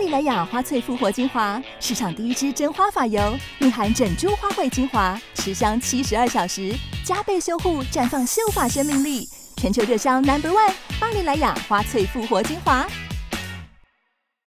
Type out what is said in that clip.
巴黎莱雅花萃复活精华市场第一支真花发油蕴含整株花卉精华持香七十二小时加倍修护绽放秀发生命力。全球热销 number one 巴黎莱雅花萃复活精华。